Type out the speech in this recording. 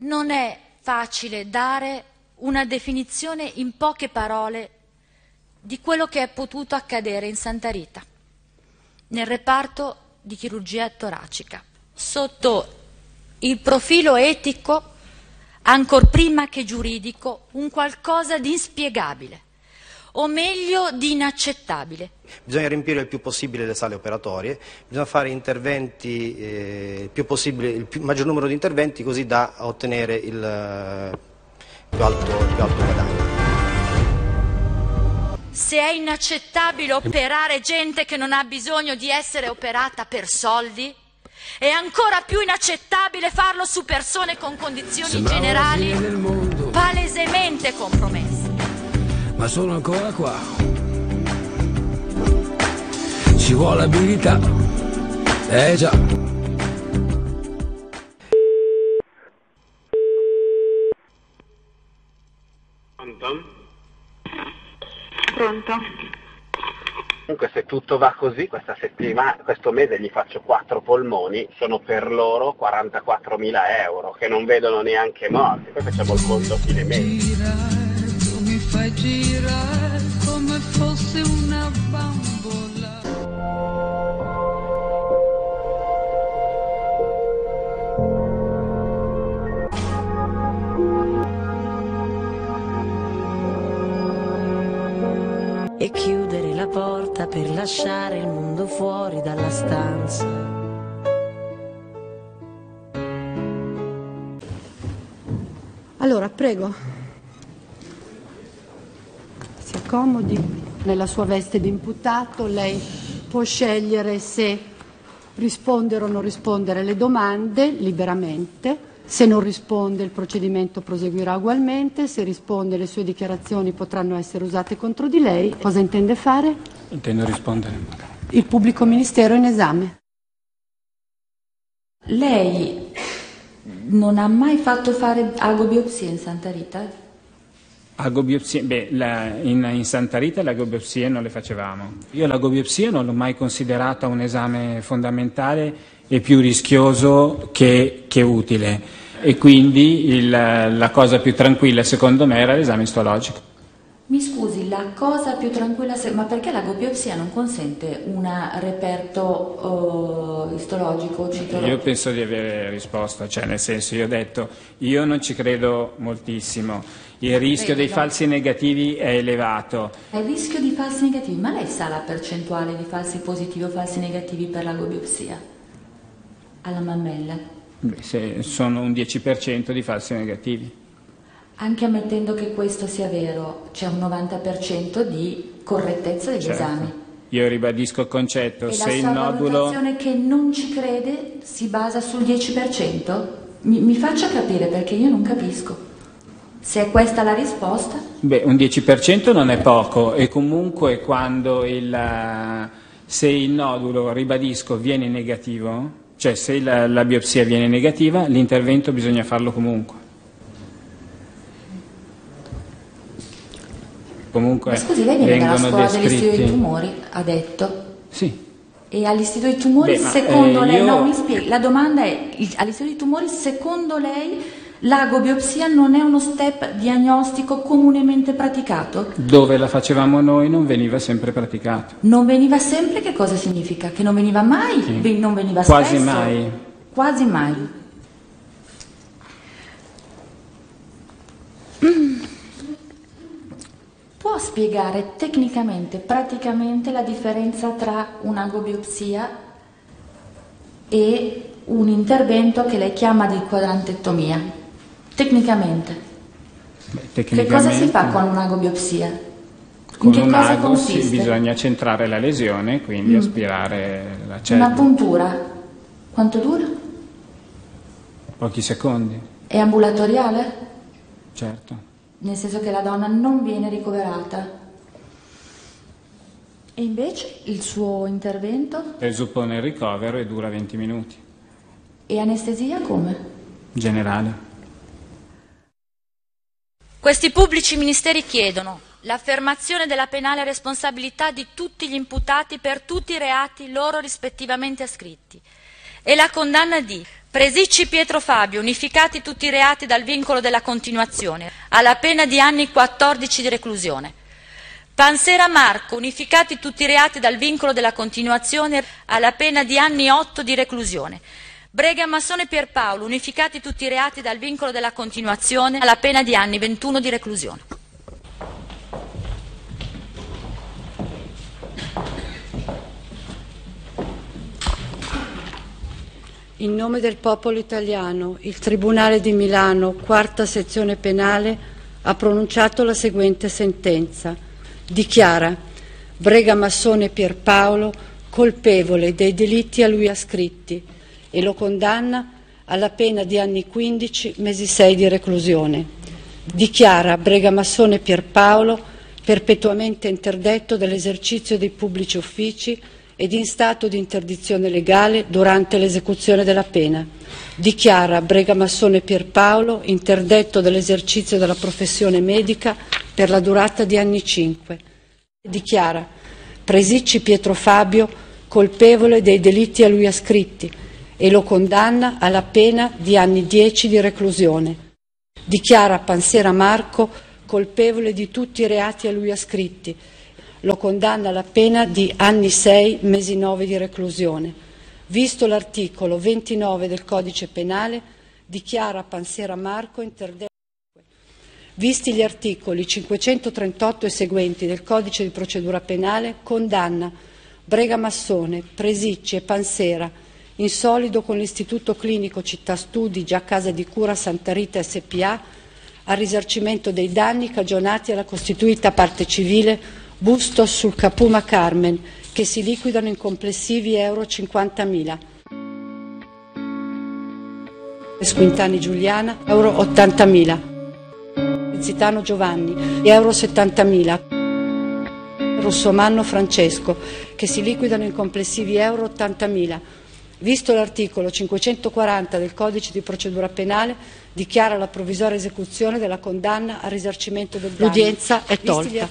non è facile dare una definizione in poche parole di quello che è potuto accadere in Santa Rita, nel reparto di chirurgia toracica, sotto il profilo etico, ancor prima che giuridico, un qualcosa di inspiegabile, o meglio di inaccettabile. Bisogna riempire il più possibile le sale operatorie, bisogna fare interventi, eh, il, più possibile, il più, maggior numero di interventi così da ottenere il eh, più alto, il più alto guadagno. Se è inaccettabile operare gente che non ha bisogno di essere operata per soldi, è ancora più inaccettabile farlo su persone con condizioni generali palesemente compromesse. Ma sono ancora qua. Ci vuole abilità. Eh già. Pronto? Pronto? Comunque se tutto va così, questa settimana, questo mese gli faccio quattro polmoni, sono per loro 44.000 euro, che non vedono neanche morti, poi facciamo il conto fine mese. Fai girare come fosse una bambola. e chiudere la porta per lasciare il mondo fuori dalla stanza. Allora, prego. Si accomodi nella sua veste di imputato, lei può scegliere se rispondere o non rispondere alle domande liberamente. Se non risponde il procedimento proseguirà ugualmente, se risponde le sue dichiarazioni potranno essere usate contro di lei. Cosa intende fare? Intendo rispondere. Il pubblico ministero è in esame. Lei non ha mai fatto fare agobiopsia in Santa Rita? Agobiopsie, beh, la- in, in Santa Rita le agobiopsie non le facevamo. Io l'agobiopsia non l'ho mai considerata un esame fondamentale e più rischioso che, che utile. E quindi il- la cosa più tranquilla secondo me era l'esame istologico. Mi scusi, la cosa più tranquilla, ma perché l'agobiopsia non consente un reperto eh, istologico, citologico? Io penso di avere risposto, cioè nel senso io ho detto io non ci credo moltissimo, il rischio dei no. falsi negativi è elevato, Il rischio di falsi negativi, ma lei sa la percentuale di falsi positivi o falsi negativi per l'agobiopsia? Alla mammella? Beh, sono un 10% di falsi negativi. Anche ammettendo che questo sia vero, c'è un 90% di correttezza degli Certo. esami. Io ribadisco il concetto, E se la il nodulo... valutazione che non ci crede si basa sul 10%? Mi, mi faccia capire perché io non capisco. Se è questa la risposta, Beh, un 10% non è poco e comunque quando il, se il nodulo, ribadisco, viene negativo, cioè se la, la biopsia viene negativa, l'intervento bisogna farlo comunque. Comunque ma scusi, lei viene dalla scuola dell'Istituto dei descritti... Tumori, ha detto. Sì, E all'Istituto dei Tumori, Beh, secondo eh, lei, io- no, mi spieghi, la domanda è, all'Istituto dei Tumori, secondo lei, l'agobiopsia non è uno step diagnostico comunemente praticato? dove la facevamo noi non veniva sempre praticato. Non veniva sempre, che cosa significa? Che non veniva mai? Sì. Non veniva Quasi spesso? mai. Quasi mai. Mm. Può spiegare tecnicamente, praticamente, la differenza tra un'agobiopsia e un intervento che lei chiama di quadrantectomia? Tecnicamente. Beh, Che cosa si fa tecnicamente, con un'agobiopsia? con un cosa ago bisogna centrare la lesione, quindi Mm. aspirare la Una cellula. puntura. Quanto dura? Pochi secondi, È ambulatoriale? certo. Nel senso che la donna non viene ricoverata. E invece il suo intervento? Presuppone il ricovero e dura 20 minuti. E anestesia come? Generale. Questi pubblici ministeri chiedono l'affermazione della penale responsabilità di tutti gli imputati per tutti i reati loro rispettivamente ascritti e la condanna di Presicci Pietro Fabio, unificati tutti i reati dal vincolo della continuazione, alla pena di anni 14 di reclusione. Pansera Marco, unificati tutti i reati dal vincolo della continuazione, alla pena di anni 8 di reclusione. Brega Massone Pierpaolo, unificati tutti i reati dal vincolo della continuazione, alla pena di anni 21 di reclusione. In nome del popolo italiano, il Tribunale di Milano, quarta sezione penale, ha pronunciato la seguente sentenza. Dichiara Brega Massone Pierpaolo colpevole dei delitti a lui ascritti e lo condanna alla pena di anni 15, mesi 6 di reclusione. Dichiara Brega Massone Pierpaolo perpetuamente interdetto dall'esercizio dei pubblici uffici ed in stato di interdizione legale durante l'esecuzione della pena. Dichiara Bregamassone Pierpaolo interdetto dall'esercizio della professione medica per la durata di anni 5. Dichiara Presicci Pietro Fabio colpevole dei delitti a lui ascritti e lo condanna alla pena di anni 10 di reclusione. Dichiara Pansera Marco colpevole di tutti i reati a lui ascritti lo condanna alla pena di anni 6, mesi 9 di reclusione. Visto l'articolo 29 del codice penale, dichiara Pansera Marco interdetto. Visti gli articoli 538 e seguenti del codice di procedura penale, condanna Brega Massone, Presicci e Pansera, in solido con l'Istituto Clinico Città Studi, già casa di cura Santa Rita SPA, al risarcimento dei danni cagionati alla costituita parte civile bustos sul Capuma Carmen, che si liquidano in complessivi euro 50.000. Squintani Giuliana, euro 80.000. Zitano Giovanni, euro 70.000. Rossomanno Francesco, che si liquidano in complessivi euro 80.000. Visto l'articolo 540 del Codice di procedura penale, dichiara la provvisoria esecuzione della condanna al risarcimento del danno. L'udienza è tolta.